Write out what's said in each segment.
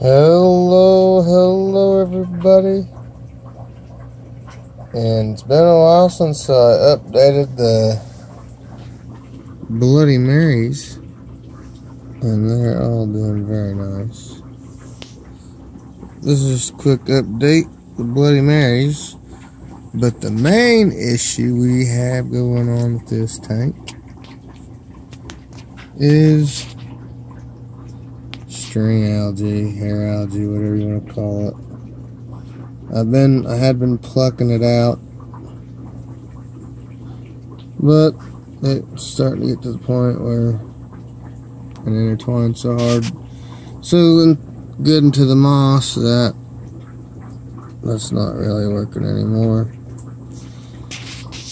Hello, hello everybody. And it's been a while since I updated the Bloody Marys. And they're all doing very nice. This is a quick update the Bloody Marys. But the main issue we have going on with this tank is string algae, hair algae, whatever you want to call it. I've been, I had been plucking it out, but it's starting to get to the point where it intertwines so hard, so good into the moss that that's not really working anymore.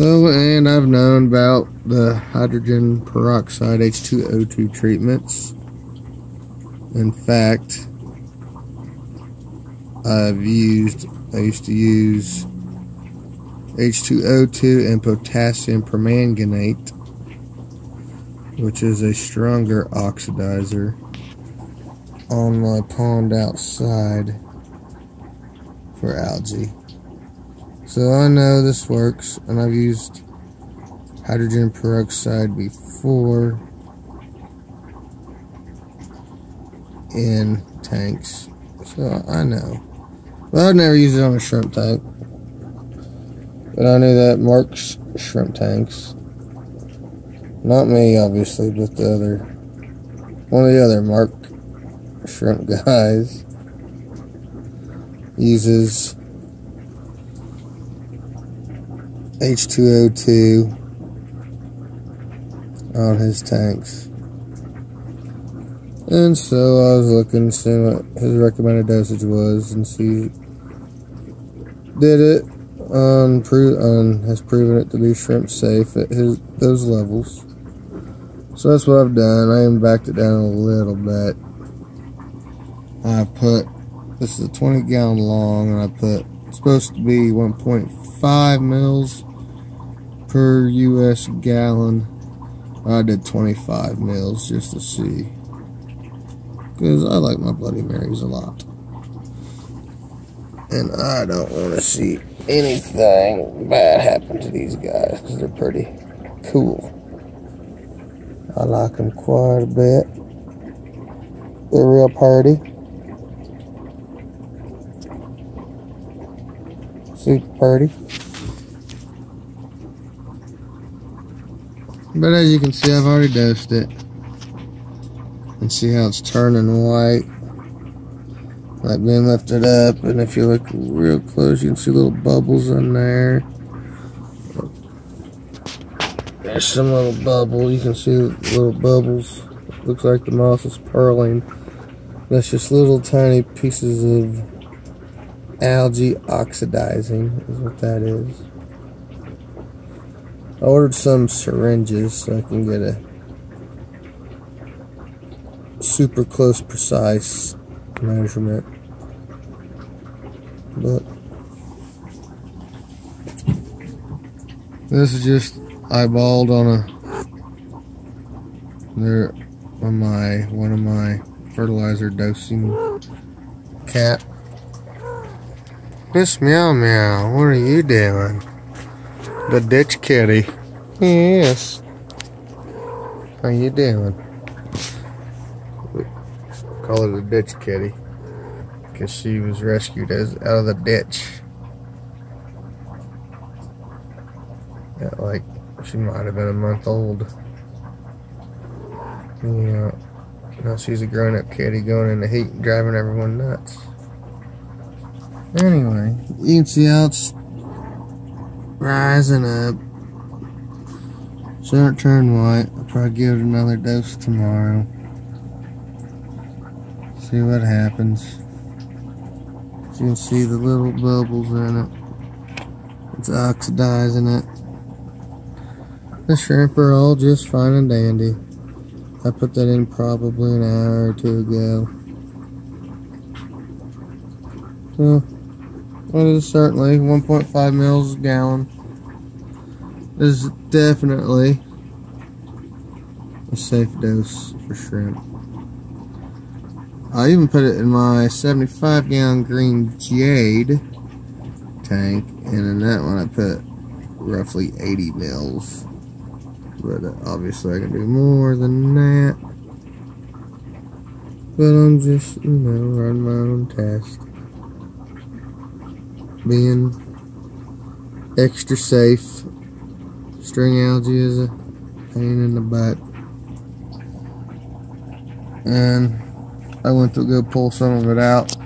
Oh, and I've known about the hydrogen peroxide H2O2 treatments. In fact, I've used, I used to use H2O2 and potassium permanganate, which is a stronger oxidizer, on my pond outside for algae. So I know this works, and I've used hydrogen peroxide before in tanks. So I know. Well, I've never used it on a shrimp tank. But I knew that Mark's shrimp tanks. Not me, obviously, but the other, one of the other Mark shrimp guys uses H2O2 on his tanks. And so I was looking, seeing what his recommended dosage was, and see did it on, pro on has proven it to be shrimp safe at his those levels. So that's what I've done. I even backed it down a little bit. I put this is a 20 gallon long, and I put supposed to be 1.5 mils per U.S. gallon. I did 25 mils just to see. Because I like my Bloody Marys a lot. And I don't want to see anything bad happen to these guys because they're pretty cool. I like them quite a bit. They're real party. Super party. But as you can see, I've already dosed it. And see how it's turning white. Like being lifted up. And if you look real close, you can see little bubbles in there. There's some little bubble. You can see little bubbles. Looks like the moss is pearling That's just little tiny pieces of algae oxidizing is what that is. I ordered some syringes so I can get a super close, precise measurement. But this is just eyeballed on a there on my one of my fertilizer dosing cat. Miss Meow Meow, what are you doing? The ditch kitty. Yes. How you doing? Call her the ditch kitty. Because she was rescued as out of the ditch. At like, she might have been a month old. Yeah. Now she's a grown up kitty going in the heat and driving everyone nuts. Anyway, you can see how it's rising up. So it turned white. I'll probably give it another dose tomorrow. See what happens. you can see the little bubbles in it. It's oxidizing it. The shrimp are all just fine and dandy. I put that in probably an hour or two ago. So, it is certainly 1.5 mils a gallon. This Is definitely a safe dose for shrimp. I even put it in my 75 gallon green jade tank, and in that one I put roughly 80 mils. But uh, obviously I can do more than that. But I'm just, you know, running my own test. Being extra safe. String algae is a pain in the butt. And I went to go pull some of it out.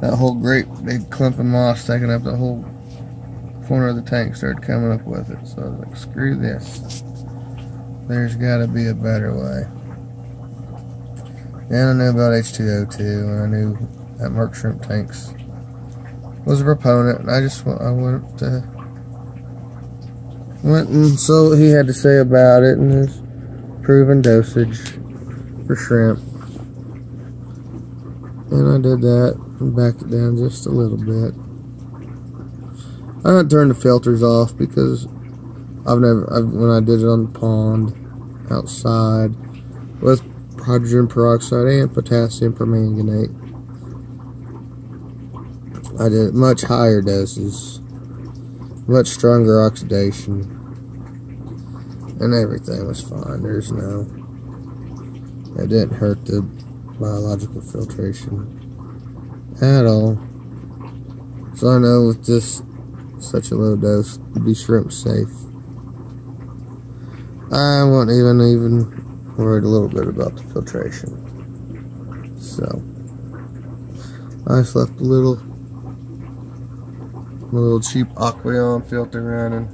That whole great big clump of moss taking up the whole corner of the tank started coming up with it. So I was like, screw this. There's got to be a better way. And I knew about H2O2, and I knew that Mark's Shrimp Tanks was a proponent. And I just I went to went and saw what he had to say about it and his proven dosage for shrimp. And I did that and backed it down just a little bit. I haven't turned the filters off because I've never, I've, when I did it on the pond outside with hydrogen peroxide and potassium permanganate, I did much higher doses, much stronger oxidation, and everything was fine. There's no, it didn't hurt the biological filtration at all. So I know with this such a low dose be shrimp safe. I wasn't even even worried a little bit about the filtration. So I just left a little a little cheap Aqueon filter running.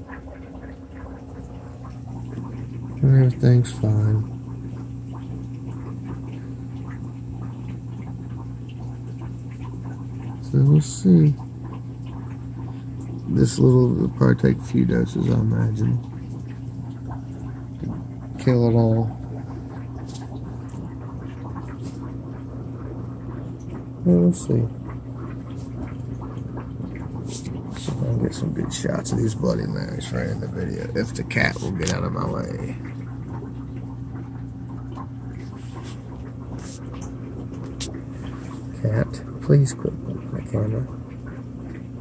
And everything's fine. So we'll see. This little will probably take a few doses, I imagine. Kill it all. we'll see. If I can get some good shots of these Bloody Marys right in the video. If the cat will get out of my way. Cat, please quit my camera.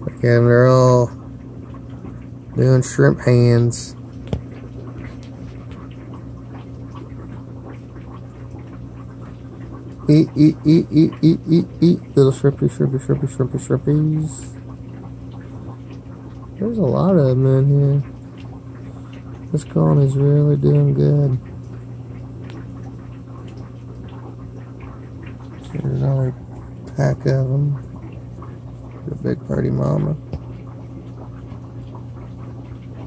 At they're all doing shrimp hands. Eat, eat, eat, eat, eat, eat, eat. Little shrimpy, shrimpy, shrimpy, shrimpy, shrimpies. There's a lot of them in here. This colony's really doing good. There's another pack of them. The big party mama.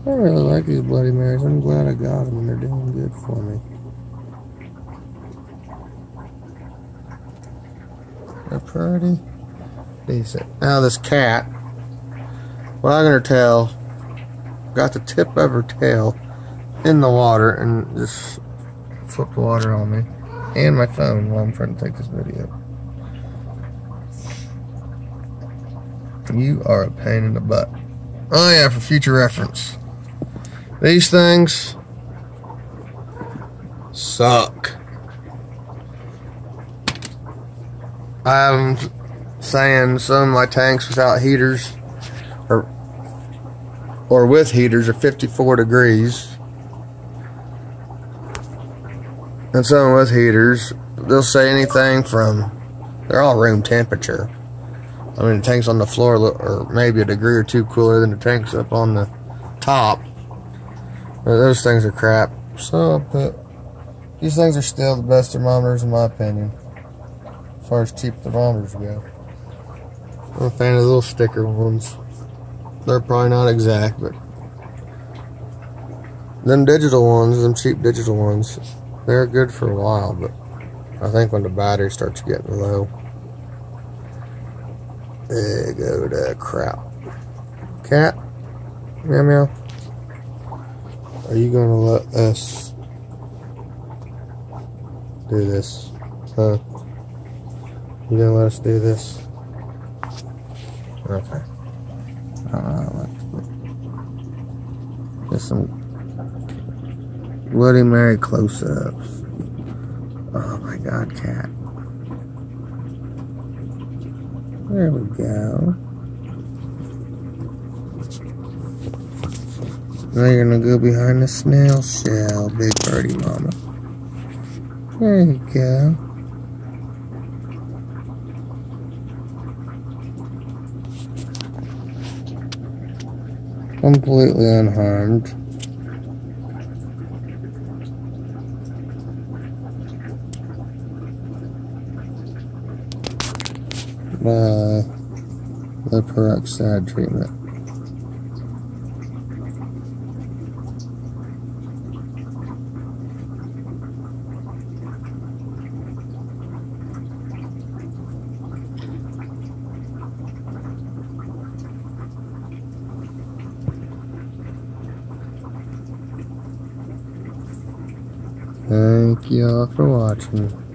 I really like these Bloody Marys. I'm glad I got them and they're doing good for me. They're pretty decent. Now this cat, wagging her tail, got the tip of her tail in the water and just flipped the water on me and my phone while I'm trying to take this video. You are a pain in the butt. Oh yeah, for future reference. These things suck. I'm saying some of my tanks without heaters or or with heaters are 54 degrees. And some with heaters, they'll say anything from they're all room temperature. I mean, the tank's on the floor or maybe a degree or two cooler than the tanks up on the top. Those things are crap. So, but these things are still the best thermometers in my opinion. As far as cheap thermometers go. I'm a fan of the little sticker ones. They're probably not exact, but them digital ones, them cheap digital ones, they're good for a while, but I think when the battery starts getting low, they go to crap. Cat, meow meow. Are you going to let us do this? Huh? You to let us do this? Okay. Uh, get some Bloody Mary close-ups. Oh my God, cat. There we go. Now you're gonna go behind the snail shell, big berried mama. There you go. Completely unharmed. By the peroxide treatment. Thank you all for watching.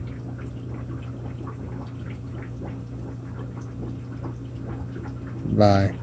Bye.